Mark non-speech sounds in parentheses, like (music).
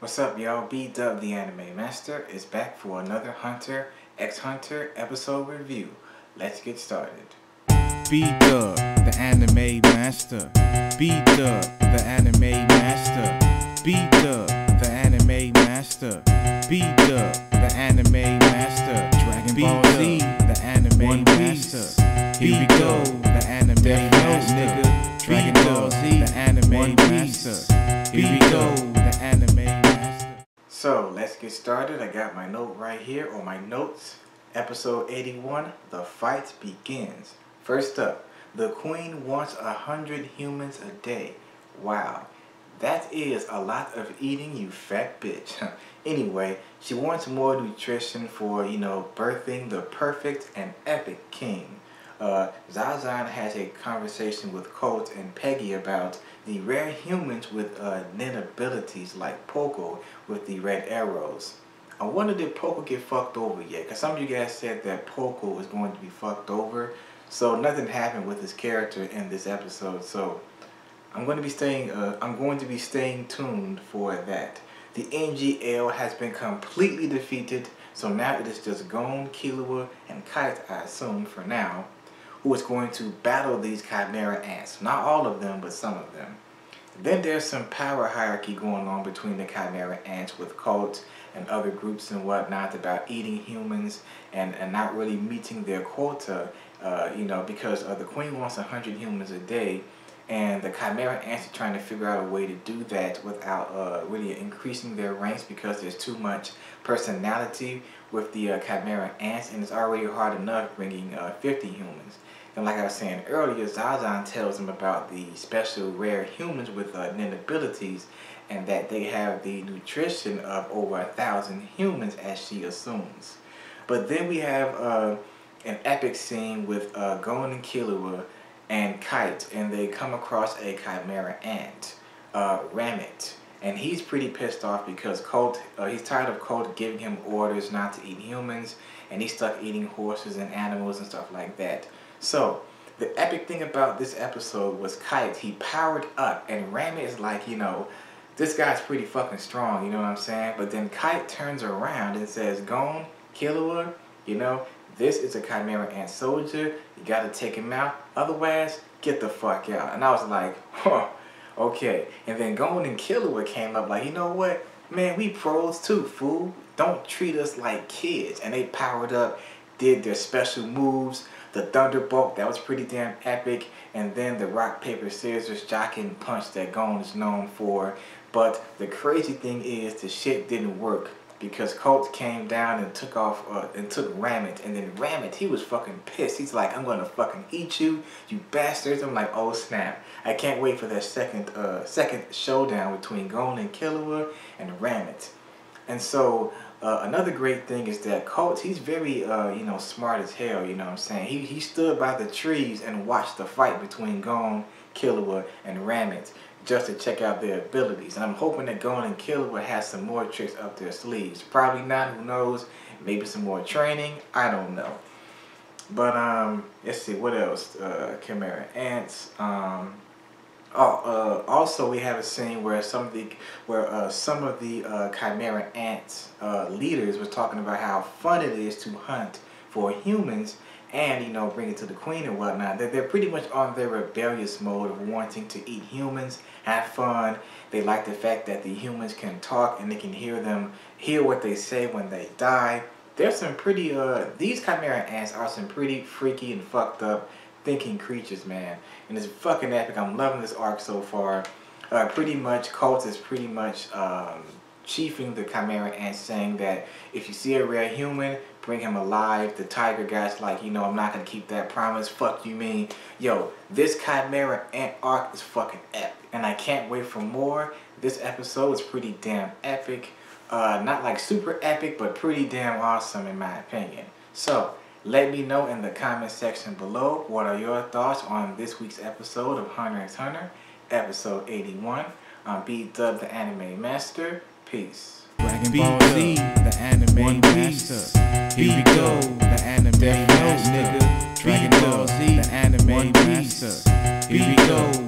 What's up, y'all? B Dub, the Anime Master, is back for another Hunter x Hunter episode review. Let's get started. B Dub, the Anime Master. B Dub, the Anime Master. B Dub, the Anime Master. B Dub, the Anime Master. Dragon Ball Z, the Anime One Piece. Master. Here we B-Dub, go. the Anime Death Master. nigga. Dragon B-Dub, Ball Z, the Anime One Piece. Master. Here we go. So let's get started. I got my note right here, or my notes. Episode 81 The Fight Begins. First up, the Queen wants a hundred humans a day. Wow. That is a lot of eating, you fat bitch. (laughs) anyway, she wants more nutrition for, you know, birthing the perfect and epic king. Uh, Zazan has a conversation with Colt and Peggy about the rare humans with uh, nin abilities like Pokkle with the red arrows. I wonder did Pokkle get fucked over yet? Because some of you guys said that Pokkle was going to be fucked over. So nothing happened with his character in this episode. So I'm going to be staying. Uh, I'm going to be staying tuned for that. The NGL has been completely defeated. So now it is just Gon, Killua, and Kite, I assume for now, who is going to battle these Chimera ants. Not all of them, but some of them. Then there's some power hierarchy going on between the Chimera ants with cults and other groups and whatnot about eating humans and, and not really meeting their quota, uh, you know, because uh, the queen wants 100 humans a day and the Chimera ants are trying to figure out a way to do that without uh, really increasing their ranks because there's too much personality with the uh, Chimera ants and it's already hard enough bringing uh, 50 humans. And like I was saying earlier, Zazan tells them about the special rare humans with uh, abilities and that they have the nutrition of over a thousand humans as she assumes. But then we have uh, an epic scene with uh, Gon and Killua and Kite and they come across a Chimera ant, uh, Rammot. And he's pretty pissed off because Colt, uh, he's tired of Colt giving him orders not to eat humans and he's stuck eating horses and animals and stuff like that. So, the epic thing about this episode was Kite, he powered up and Rammot is like, you know, this guy's pretty fucking strong, you know what I'm saying? But then Kite turns around and says, Gon, Killua, you know, this is a Chimera Ant soldier. You gotta take him out. Otherwise, get the fuck out. And I was like, huh, okay. And then Gon and Killua came up like, you know what? Man, we pros too, fool. Don't treat us like kids. And they powered up, did their special moves. The Thunderbolt, that was pretty damn epic. And then the rock, paper, scissors, jocking punch that Gon is known for. But the crazy thing is the shit didn't work because Colt came down and took off uh, and took Rammot and then Rammot he was fucking pissed. He's like I'm gonna fucking eat you you bastards. I'm like oh snap. I can't wait for that second uh, second showdown between Gon and Killua and Rammot. And so uh, another great thing is that Colt he's very uh, you know smart as hell you know what I'm saying he, he stood by the trees and watched the fight between Gon Killua and Rammot just to check out their abilities. And I'm hoping that Gon and Killua has some more tricks up their sleeves. Probably not, who knows? Maybe some more training. I don't know. But um, let's see what else. Uh, Chimera ants. Um, oh, uh, also we have a scene where some of the where uh, some of the uh, Chimera ants uh, leaders was talking about how fun it is to hunt for humans and you know bring it to the queen and whatnot. They're, they're pretty much on their rebellious mode of wanting to eat humans have fun. They like the fact that the humans can talk and they can hear them hear what they say when they die. There's some pretty uh these chimera ants are some pretty freaky and fucked up thinking creatures man and it's fucking epic i'm loving this arc so far uh pretty much Colt is pretty much um chiefing the chimera and saying that if you see a rare human bring him alive. The tiger guy's like, you know, I'm not gonna keep that promise. Fuck you mean. Yo, this Chimera Ant arc is fucking epic. And I can't wait for more. This episode is pretty damn epic. Uh, not like super epic, but pretty damn awesome in my opinion. So, let me know in the comment section below what are your thoughts on this week's episode of Hunter x Hunter, episode 81. Um, I'm B Dub the Anime Master. Peace. Dragon Ball Z, the Anime One Piece. Master. Here we go, the Anime Death Master. nigga. Dragon Ball Z, the Anime One Master. Here we go, the Anime